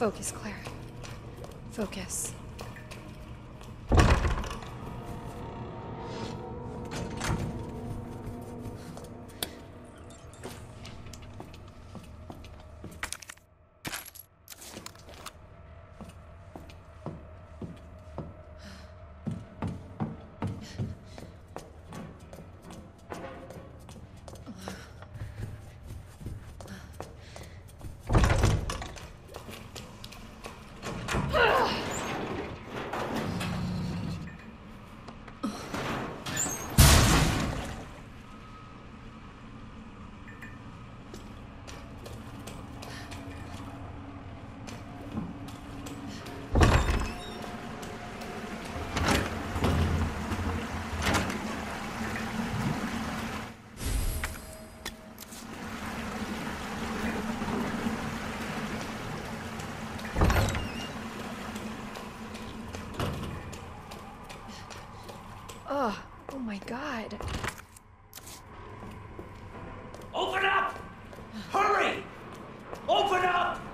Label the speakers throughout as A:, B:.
A: Focus, Claire. Focus. My god.
B: Open up! Hurry! Open up!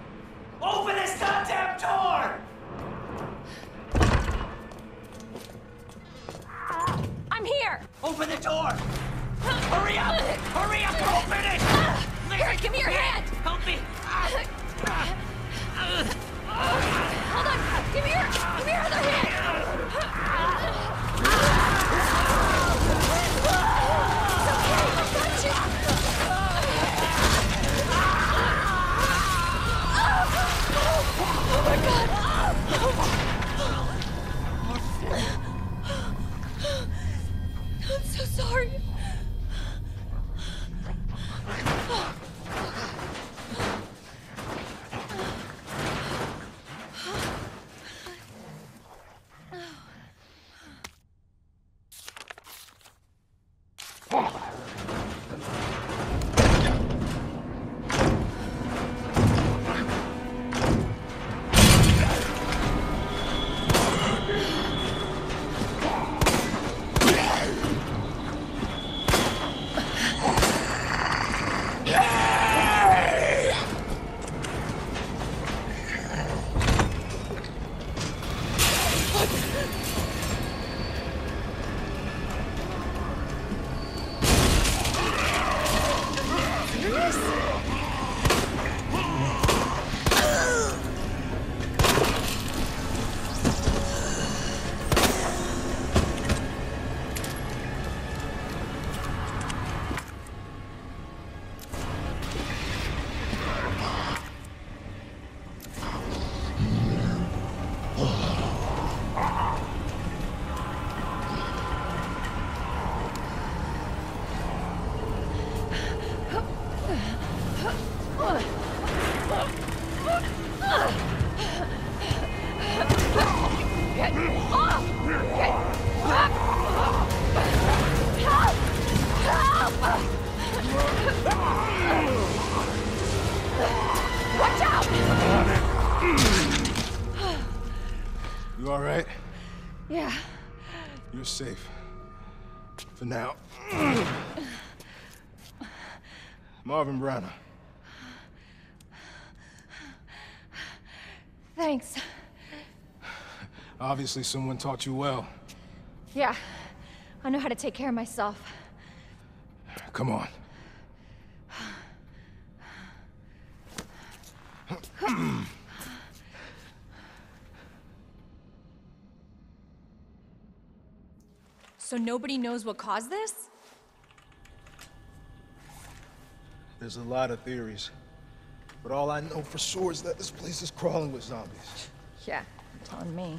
A: Watch Yeah.
C: You're safe. For now. Marvin Branagh.
A: Thanks.
C: Obviously someone taught you well.
A: Yeah. I know how to take care of myself.
C: Come on.
A: So nobody knows what caused this?
C: There's a lot of theories. But all I know for sure is that this place is crawling with zombies.
A: Yeah, you're telling me.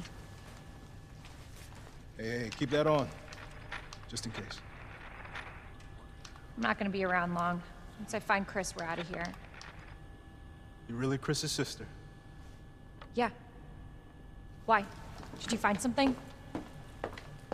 C: Hey, hey, keep that on. Just in case.
A: I'm not gonna be around long. Once I find Chris, we're out of here.
C: You really Chris's sister?
A: Yeah. Why? Did you find something?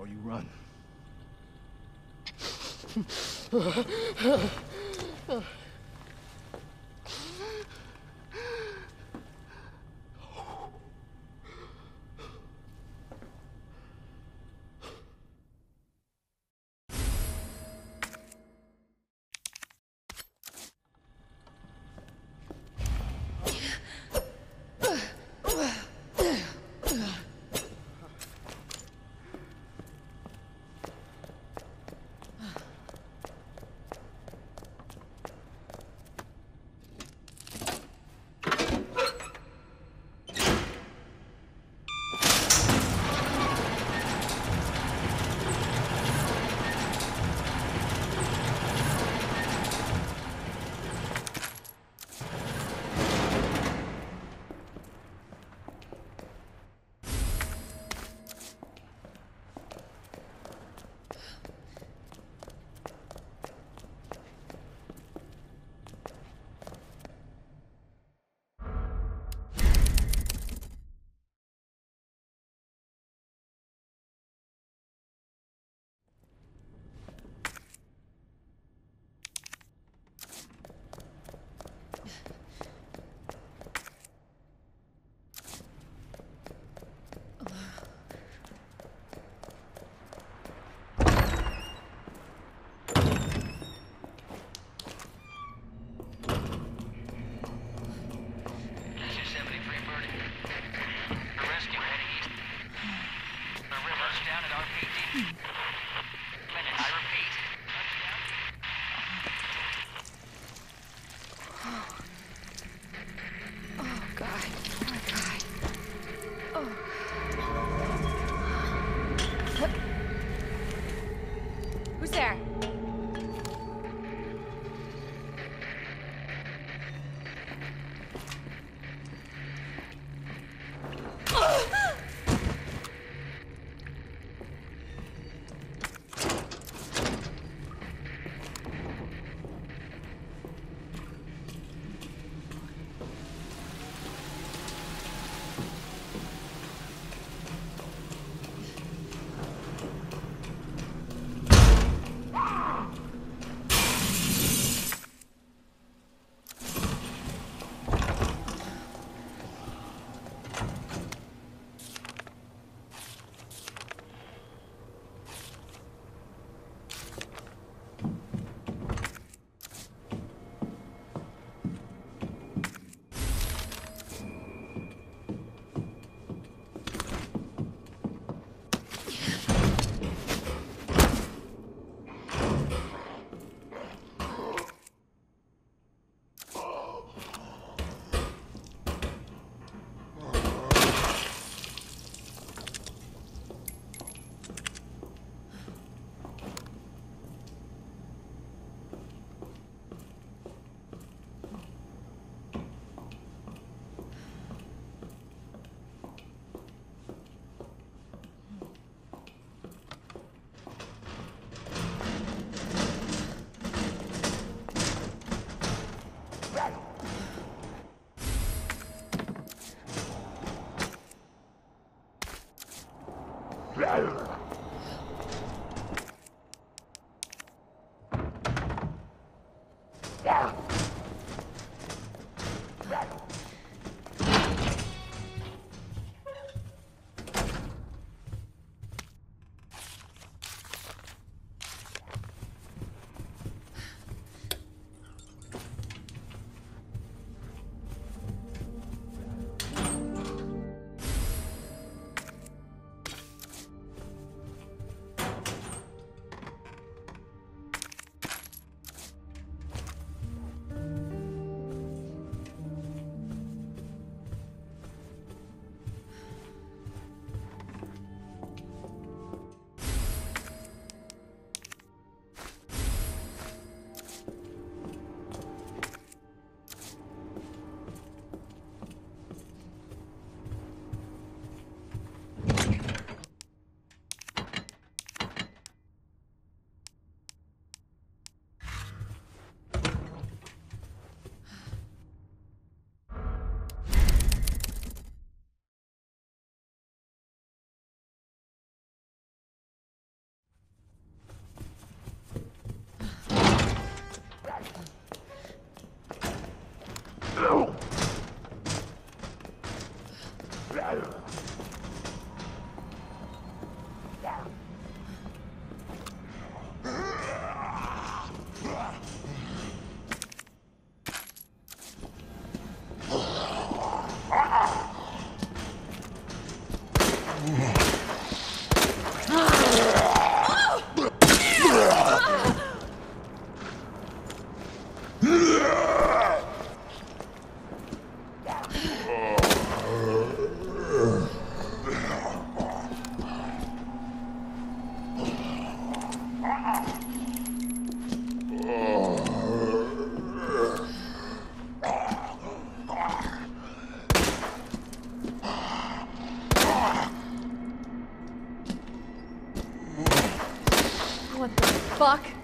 C: Or you run.
B: Down at RPD. I
A: don't know. Fuck?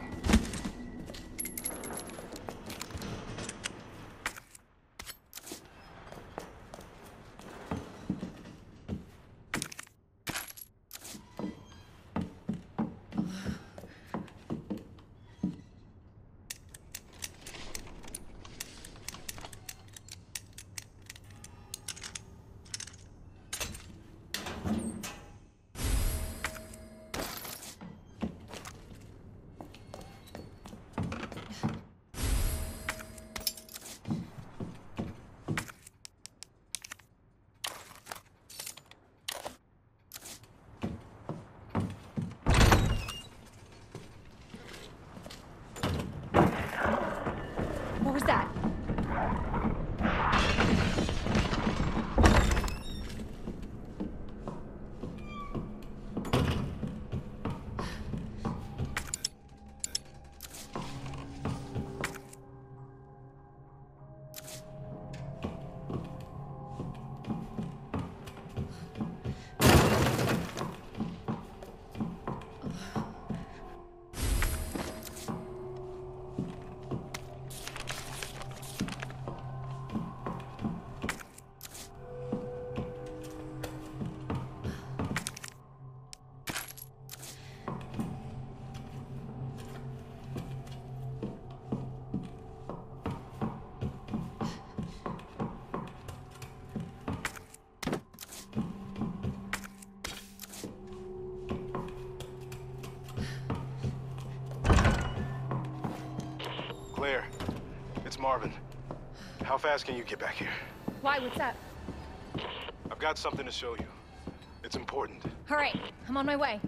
C: It's Marvin. How fast can you get back here?
A: Why? What's up?
C: I've got something to show you. It's important.
A: All right, I'm on my way.